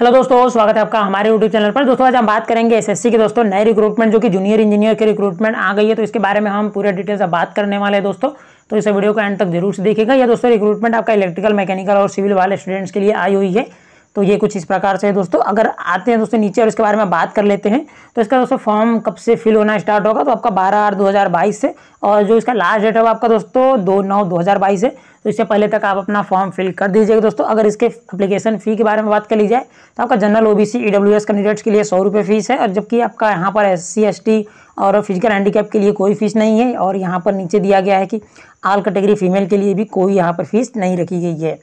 Hello दोस्तों, स्वागत है आपका हमारे यूट्यूब चैनल पर। दोस्तों, आज हम बात करेंगे एसएससी के दोस्तों, नए रिक्रूटमेंट जो कि जूनियर इंजीनियर के रिक्रूटमेंट आ गई है। तो इसके बारे में हम पूरे डिटेल से बात करने वाले हैं दोस्तों। तो इस वीडियो को एंड तक ज़रूर से देखिएगा। या दोस्तों रिक्रूटमेंट आपका इलेक्ट्रिकल मैकेनिकल और सिविल वाले स्टूडेंट्स के लिए आई हुई है। तो ये कुछ इस प्रकार से है दोस्तों। अगर आते हैं दोस्तों नीचे और इसके बारे में बात कर लेते हैं तो इसका दोस्तों फॉर्म कब से फिल होना स्टार्ट होगा? तो आपका बारह आठ दो से, और जो इसका लास्ट डेट है वो आपका दोस्तों दो नौ दो है। तो इससे पहले तक आप अपना फॉर्म फिल कर दीजिएगा दोस्तों। अगर इसके एप्लीकेशन फ़ी के बारे में बात कर ली जाए तो आपका जनरल ओबीसी ईडब्ल्यूएस कैंडिडेट्स के लिए सौ रुपये फ़ीस है, और जबकि आपका यहाँ पर एस सी और फ़िज़िकल हैंडीकैप के लिए कोई फ़ीस नहीं है, और यहाँ पर नीचे दिया गया है कि आल कैटेगरी फीमेल के लिए भी कोई यहाँ पर फ़ीस नहीं रखी गई है।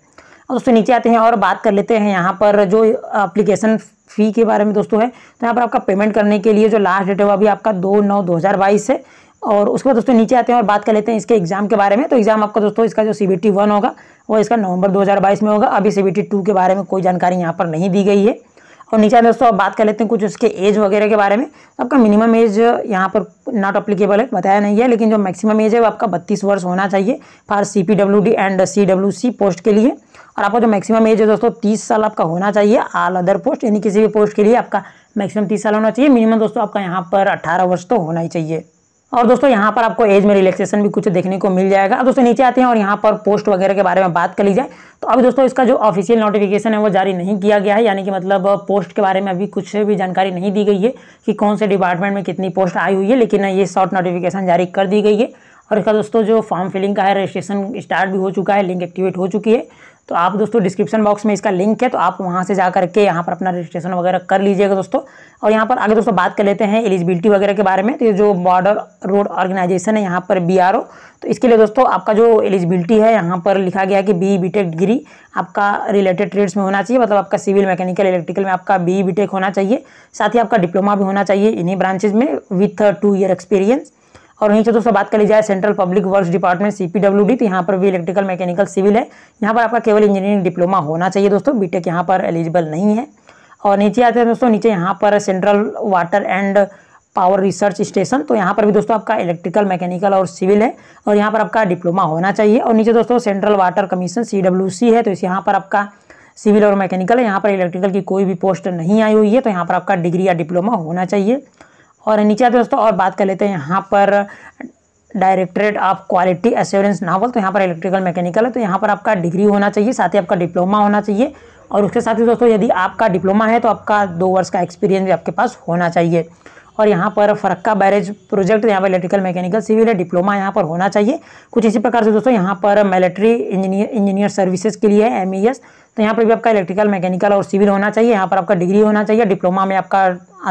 दोस्तों नीचे आते हैं और बात कर लेते हैं यहाँ पर जो एप्लीकेशन फ़ी के बारे में दोस्तों है। तो यहाँ पर आपका पेमेंट करने के लिए जो लास्ट डेट है वो अभी आपका दो नौ दो हज़ार बाईस है। और उसके बाद दोस्तों नीचे आते हैं और बात कर लेते हैं इसके एग्ज़ाम के बारे में। तो एग्ज़ाम आपका दोस्तों इसका जो सी बी टी वन होगा, वो इसका नवंबर 2022 में होगा। अभी सी बी टी टू के बारे में कोई जानकारी यहाँ पर नहीं दी गई है। और नीचे दोस्तों, अब बात कर लेते हैं कुछ उसके एज वगैरह के बारे में। तो आपका मिनिमम एज यहाँ पर नॉट अप्लीकेबल है, बताया नहीं है, लेकिन जो मैक्सिमम एज है वो आपका बत्तीस वर्ष होना चाहिए। For C P W D and C W C post के लिए। और आपका जो मैक्सिमम एज है दोस्तों, तीस साल आपका होना चाहिए आल अदर पोस्ट यानी किसी भी पोस्ट के लिए आपका मैक्सिमम तीस साल होना चाहिए। मिनिमम दोस्तों, आपका यहाँ पर अट्ठारह वर्ष तो होना ही चाहिए। और दोस्तों, यहाँ पर आपको एज में रिलैक्सेशन भी कुछ देखने को मिल जाएगा। दोस्तों, नीचे आते हैं और यहाँ पर पोस्ट वगैरह के बारे में बात कर ली जाए। तो अभी दोस्तों, इसका जो ऑफिशियल नोटिफिकेशन है, वो जारी नहीं किया गया है। यानी कि मतलब पोस्ट के बारे में अभी कुछ भी जानकारी नहीं दी गई है कि कौन से डिपार्टमेंट में कितनी पोस्ट आई हुई है, लेकिन ये शॉर्ट नोटिफिकेशन जारी कर दी गई है। और इसका दोस्तों, जो फॉर्म फिलिंग का है रजिस्ट्रेशन स्टार्ट भी हो चुका है लिंक एक्टिवेट हो चुकी है। तो आप दोस्तों डिस्क्रिप्शन बॉक्स में इसका लिंक है तो आप वहाँ से जा करके यहाँ पर अपना रजिस्ट्रेशन वगैरह कर लीजिएगा दोस्तों। और यहाँ पर आगे दोस्तों बात कर लेते हैं एलिजिबिलिटी वगैरह के बारे में। तो ये जो बॉर्डर रोड ऑर्गेनाइजेशन है, यहाँ पर BRO तो इसके लिए दोस्तों आपका जो एलिजिबिलिटी है, यहाँ पर लिखा गया है कि बी बी डिग्री आपका रिलेटेड ट्रेड्स में होना चाहिए मतलब आपका सिविल मैकेनिकल इलेक्ट्रिकल में आपका बी बी होना चाहिए। साथ ही आपका डिप्लोमा भी होना चाहिए इन्हीं ब्रांचेज में विथ टू ईयर एक्सपीरियंस और नीचे दोस्तों बात कर ली जाए central public works department CPWD तो यहाँ पर भी इलेक्ट्रिकल मैकेनिकल सिविल है। यहाँ पर आपका केवल इंजीनियरिंग डिप्लोमा होना चाहिए दोस्तों बीटेक यहाँ पर एलिजिबल नहीं है। और नीचे आते हैं दोस्तों, नीचे यहाँ पर central water and power research station तो यहाँ पर भी दोस्तों आपका इलेक्ट्रिकल मैकेनिकल और सिविल है। और यहाँ पर आपका डिप्लोमा होना चाहिए। और नीचे दोस्तों सेंट्रल वाटर कमीशन सीडब्ल्यूसी है तो इस यहाँ पर आपका सिविल और मैकेनिकल है। यहाँ पर इलेक्ट्रिकल की कोई भी पोस्ट नहीं आई हुई है तो यहाँ पर आपका डिग्री या डिप्लोमा होना चाहिए। और नीचे आते दोस्तों और बात कर लेते हैं यहाँ पर directorate of quality assurance naval. तो यहाँ पर इलेक्ट्रिकल मैकेनिकल है तो यहाँ पर आपका डिग्री होना चाहिए, साथ ही आपका डिप्लोमा होना चाहिए। और उसके साथ ही दोस्तों यदि आपका डिप्लोमा है तो आपका दो वर्ष का एक्सपीरियंस भी आपके पास होना चाहिए। और यहाँ पर फरक्का बैरेज प्रोजेक्ट यहाँ पर इलेक्ट्रिकल मैकेनिकल सिविल है डिप्लोमा यहाँ पर होना चाहिए। कुछ इसी प्रकार से दोस्तों यहाँ पर मिलिट्री इंजीनियर इंजीनियर सर्विसेज़ के लिए एम e तो यहाँ पर भी आपका इलेक्ट्रिकल मैकेनिकल और सिविल होना चाहिए, यहाँ पर आपका डिग्री होना चाहिए डिप्लोमा में आपका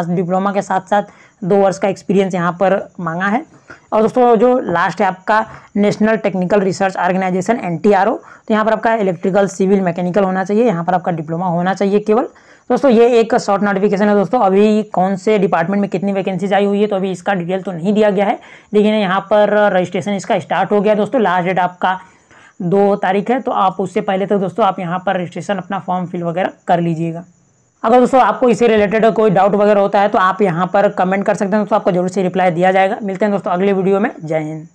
डिप्लोमा के साथ साथ दो वर्ष का एक्सपीरियंस यहाँ पर मांगा है। और दोस्तों, जो लास्ट है आपका national technical research organisation NTRO तो यहाँ पर आपका इलेक्ट्रिकल सिविल मैकेनिकल होना चाहिए। यहाँ पर आपका डिप्लोमा होना चाहिए केवल। दोस्तों, ये एक शॉर्ट नोटिफिकेशन है दोस्तों। अभी कौन से डिपार्टमेंट में कितनी वैकेंसीज आई हुई है तो अभी इसका डिटेल तो नहीं दिया गया है। लेकिन यहाँ पर रजिस्ट्रेशन इसका स्टार्ट हो गया दोस्तों। लास्ट डेट आपका दो तारीख है तो आप उससे पहले तो दोस्तों, आप यहाँ पर रजिस्ट्रेशन अपना फॉर्म फिल वगैरह कर लीजिएगा। अगर दोस्तों आपको इसे रिलेटेड कोई डाउट वगैरह होता है तो आप यहाँ पर कमेंट कर सकते हैं। दोस्तों, आपको ज़रूर से रिप्लाई दिया जाएगा। मिलते हैं दोस्तों अगले वीडियो में। जय हिंद।